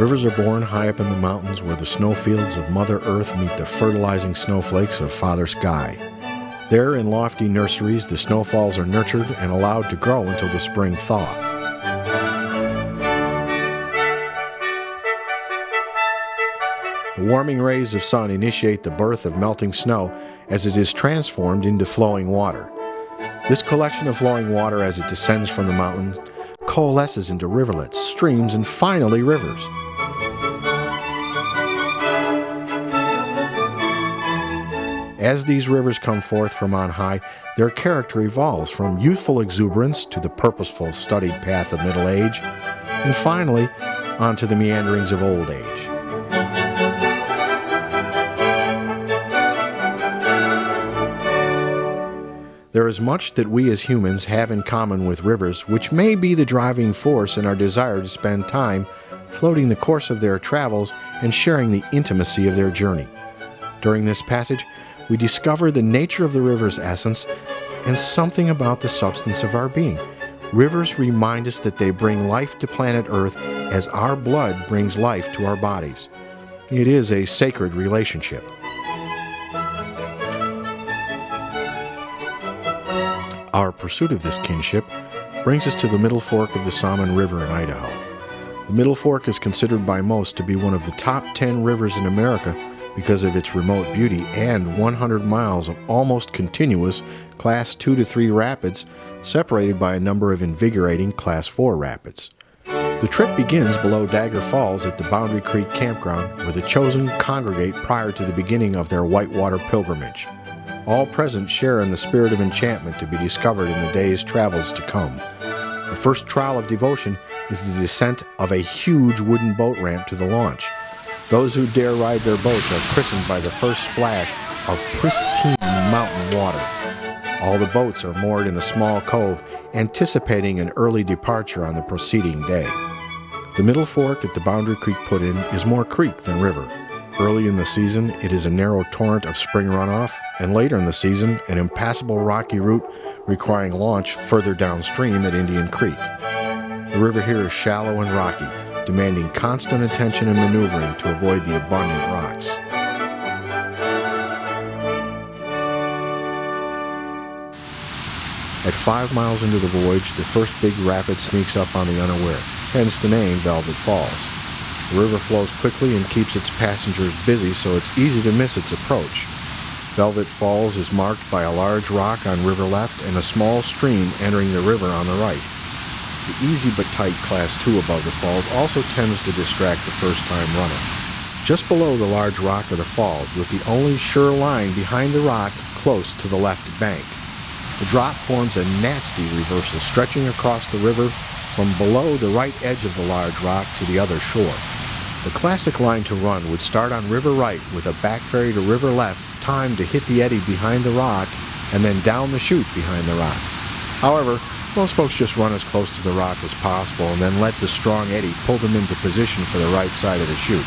Rivers are born high up in the mountains where the snowfields of Mother Earth meet the fertilizing snowflakes of Father Sky. There, in lofty nurseries, the snowfalls are nurtured and allowed to grow until the spring thaw. The warming rays of sun initiate the birth of melting snow as it is transformed into flowing water. This collection of flowing water as it descends from the mountains coalesces into rivulets, streams, and finally rivers. As these rivers come forth from on high, their character evolves from youthful exuberance to the purposeful, studied path of middle age, and finally onto the meanderings of old age. There is much that we as humans have in common with rivers, which may be the driving force in our desire to spend time floating the course of their travels and sharing the intimacy of their journey. During this passage, we discover the nature of the river's essence and something about the substance of our being. Rivers remind us that they bring life to planet Earth as our blood brings life to our bodies. It is a sacred relationship. Our pursuit of this kinship brings us to the Middle Fork of the Salmon River in Idaho. The Middle Fork is considered by most to be one of the top 10 rivers in America because of its remote beauty and 100 miles of almost continuous Class 2 to 3 rapids, separated by a number of invigorating Class 4 rapids. The trip begins below Dagger Falls at the Boundary Creek Campground, where the chosen congregate prior to the beginning of their whitewater pilgrimage. All present share in the spirit of enchantment to be discovered in the day's travels to come. The first trial of devotion is the descent of a huge wooden boat ramp to the launch. Those who dare ride their boats are christened by the first splash of pristine mountain water. All the boats are moored in a small cove, anticipating an early departure on the preceding day. The Middle Fork at the Boundary Creek put in is more creek than river. Early in the season, it is a narrow torrent of spring runoff, and later in the season, an impassable rocky route requiring launch further downstream at Indian Creek. The river here is shallow and rocky, demanding constant attention and maneuvering to avoid the abundant rocks. At five miles into the voyage, the first big rapid sneaks up on the unaware, hence the name Velvet Falls. The river flows quickly and keeps its passengers busy, so it's easy to miss its approach. Velvet Falls is marked by a large rock on river left and a small stream entering the river on the right. The easy but tight Class 2 above the falls also tends to distract the first-time runner. Just below the large rock of the falls, with the only sure line behind the rock close to the left bank. The drop forms a nasty reversal stretching across the river from below the right edge of the large rock to the other shore. The classic line to run would start on river right with a back ferry to river left timed to hit the eddy behind the rock and then down the chute behind the rock. However, most folks just run as close to the rock as possible and then let the strong eddy pull them into position for the right side of the chute.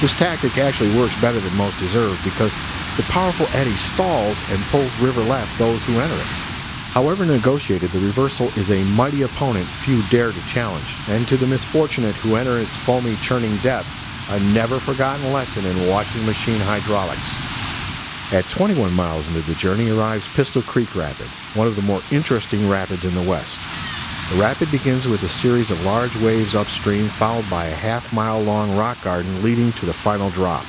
This tactic actually works better than most deserve because the powerful eddy stalls and pulls river left those who enter it. However negotiated, the reversal is a mighty opponent few dare to challenge, and to the misfortunate who enter its foamy churning depths, a never forgotten lesson in watching machine hydraulics. At 21 miles into the journey arrives Pistol Creek Rapid, one of the more interesting rapids in the west. The rapid begins with a series of large waves upstream, followed by a half mile long rock garden leading to the final drop.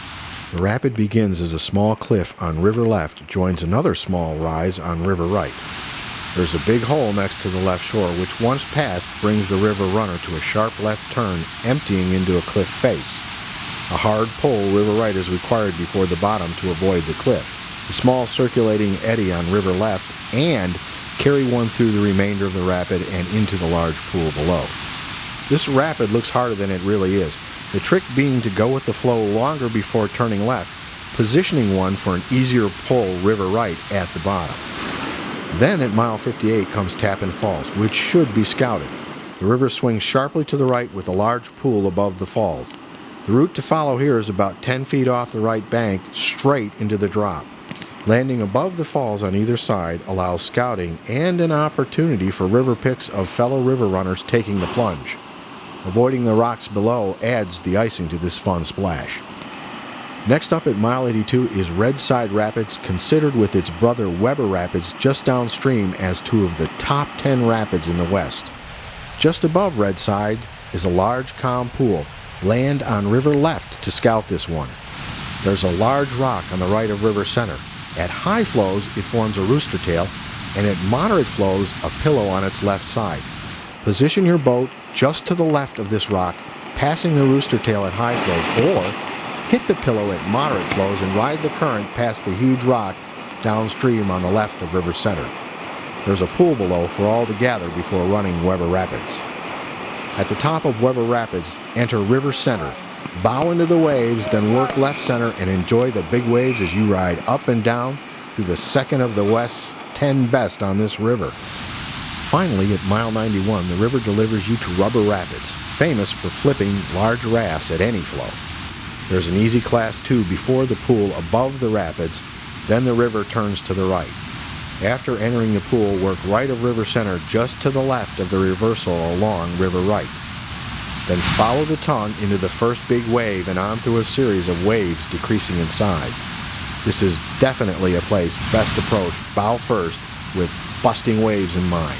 The rapid begins as a small cliff on river left joins another small rise on river right. There's a big hole next to the left shore, which once passed brings the river runner to a sharp left turn, emptying into a cliff face. A hard pull river right is required before the bottom to avoid the cliff. A small circulating eddy on river left and carry one through the remainder of the rapid and into the large pool below. This rapid looks harder than it really is. The trick being to go with the flow longer before turning left, positioning one for an easier pull river right at the bottom. Then at mile 58 comes Tappan Falls, which should be scouted. The river swings sharply to the right with a large pool above the falls. The route to follow here is about 10 feet off the right bank, straight into the drop. Landing above the falls on either side allows scouting and an opportunity for river picks of fellow river runners taking the plunge. Avoiding the rocks below adds the icing to this fun splash. Next up at mile 82 is Redside Rapids, considered with its brother Weber Rapids just downstream as two of the top 10 rapids in the West. Just above Redside is a large calm pool. Land on river left to scout this one. There's a large rock on the right of river center. At high flows, it forms a rooster tail, and at moderate flows, a pillow on its left side. Position your boat just to the left of this rock, passing the rooster tail at high flows, or hit the pillow at moderate flows and ride the current past the huge rock downstream on the left of River Center. There's a pool below for all to gather before running Weber Rapids. At the top of Weber Rapids, enter River Center. Bow into the waves, then work left center and enjoy the big waves as you ride up and down through the second of the West's 10 best on this river. Finally, at mile 91, the river delivers you to Rubber Rapids, famous for flipping large rafts at any flow. There's an easy class 2 before the pool above the rapids, then the river turns to the right. After entering the pool, work right of river center just to the left of the reversal along river right. Then follow the tongue into the first big wave and on through a series of waves decreasing in size. This is definitely a place best approach bow first with busting waves in mind.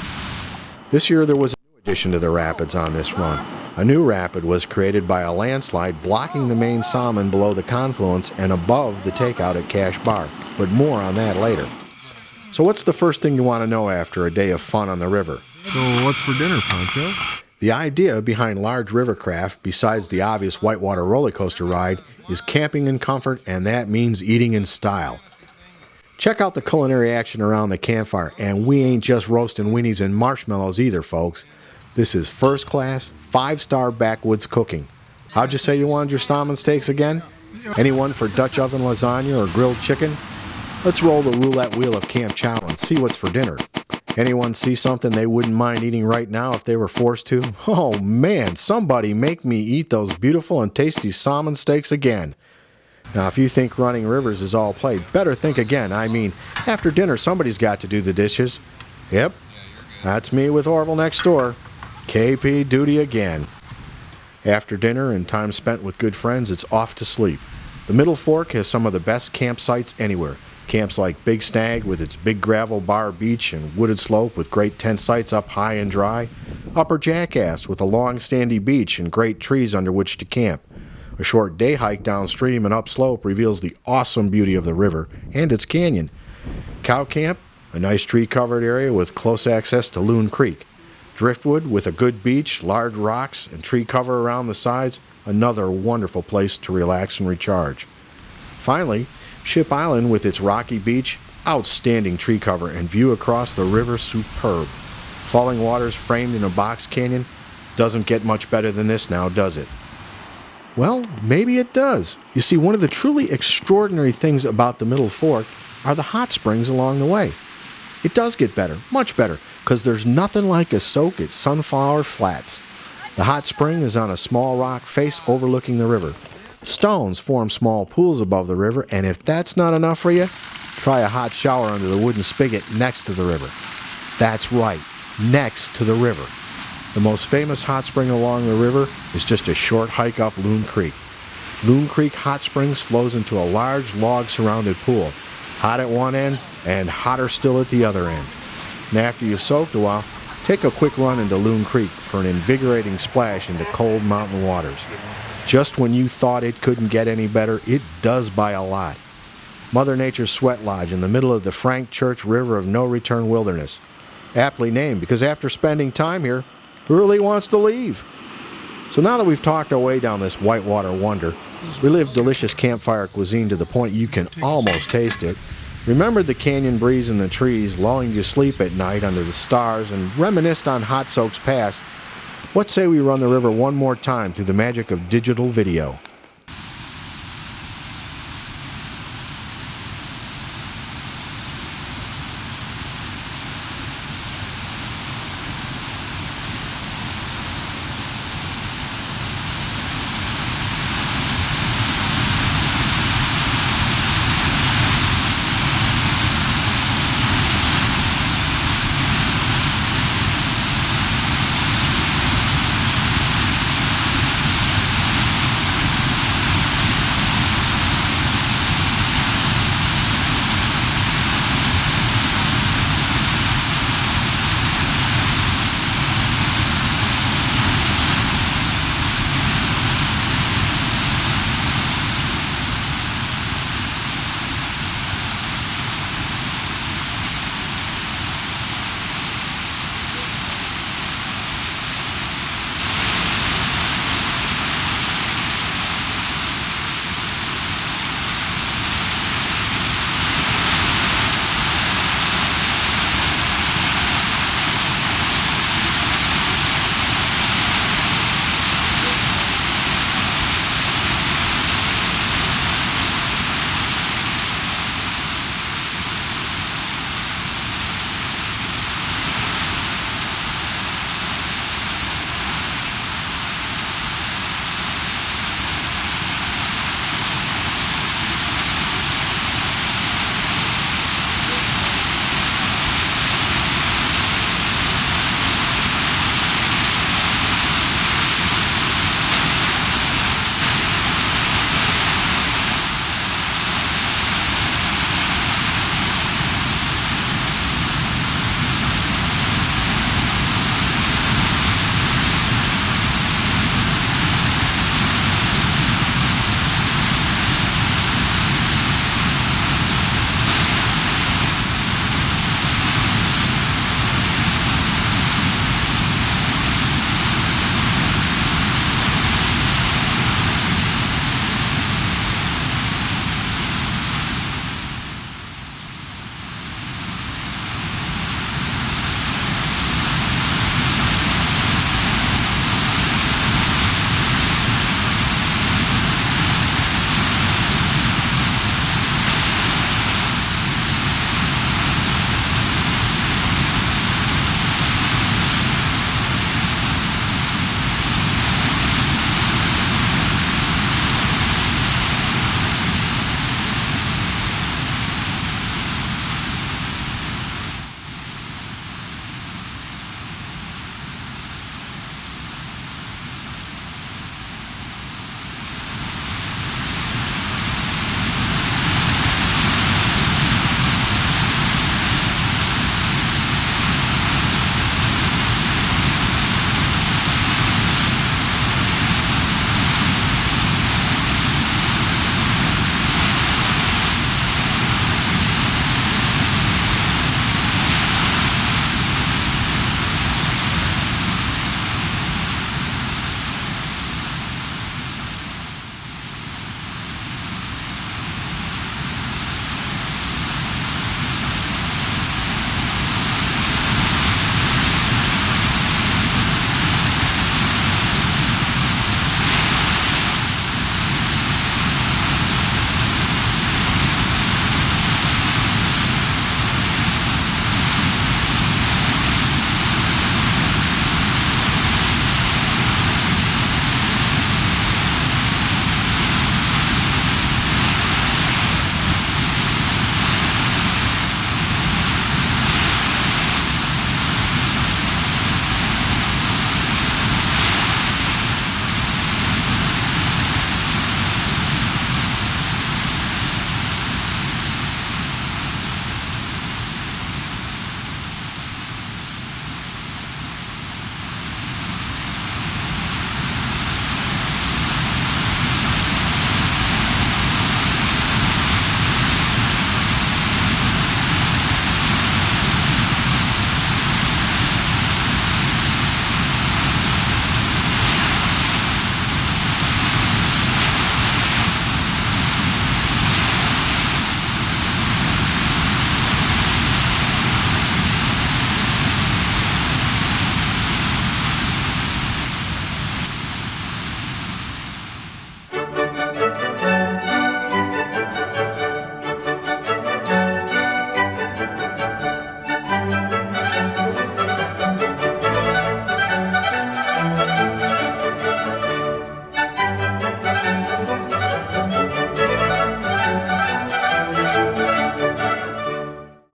This year there was a new addition to the rapids on this run. A new rapid was created by a landslide blocking the main salmon below the confluence and above the takeout at Cache Bar, but more on that later. So what's the first thing you want to know after a day of fun on the river? So what's for dinner, Pancho? The idea behind large river craft, besides the obvious whitewater roller coaster ride, is camping in comfort, and that means eating in style. Check out the culinary action around the campfire, and we ain't just roasting weenies and marshmallows either, folks. This is first class, five star backwoods cooking. How'd you say you wanted your salmon steaks again? Anyone for Dutch oven lasagna or grilled chicken? Let's roll the roulette wheel of Camp Chow and see what's for dinner. Anyone see something they wouldn't mind eating right now if they were forced to? Oh man, somebody make me eat those beautiful and tasty salmon steaks again. Now, if you think running rivers is all play, better think again. I mean, after dinner, somebody's got to do the dishes. Yep, that's me with Orville next door. KP duty again. After dinner and time spent with good friends, it's off to sleep. The Middle Fork has some of the best campsites anywhere. Camps like Big Snag with its big gravel bar beach and wooded slope with great tent sites up high and dry. Upper Jackass with a long sandy beach and great trees under which to camp. A short day hike downstream and upslope reveals the awesome beauty of the river and its canyon. Cow Camp, a nice tree covered area with close access to Loon Creek. Driftwood with a good beach, large rocks, and tree cover around the sides, another wonderful place to relax and recharge. Finally, Ship Island with its rocky beach, outstanding tree cover, and view across the river superb. Falling waters framed in a box canyon doesn't get much better than this now, does it? Well, maybe it does. You see, one of the truly extraordinary things about the Middle Fork are the hot springs along the way. It does get better, much better because there's nothing like a soak at Sunflower Flats. The hot spring is on a small rock face overlooking the river. Stones form small pools above the river, and if that's not enough for you, try a hot shower under the wooden spigot next to the river. That's right, next to the river. The most famous hot spring along the river is just a short hike up Loon Creek. Loon Creek Hot Springs flows into a large log surrounded pool, hot at one end and hotter still at the other end. And after you've soaked a while, take a quick run into Loon Creek for an invigorating splash into cold mountain waters. Just when you thought it couldn't get any better, it does by a lot. Mother Nature's Sweat Lodge in the middle of the Frank Church River of No Return Wilderness. Aptly named because after spending time here, who really wants to leave? So now that we've talked our way down this whitewater wonder, we live delicious campfire cuisine to the point you can almost taste it, remembered the canyon breeze in the trees, lulling you sleep at night under the stars, and reminisced on hot soaks past, what say we run the river one more time through the magic of digital video?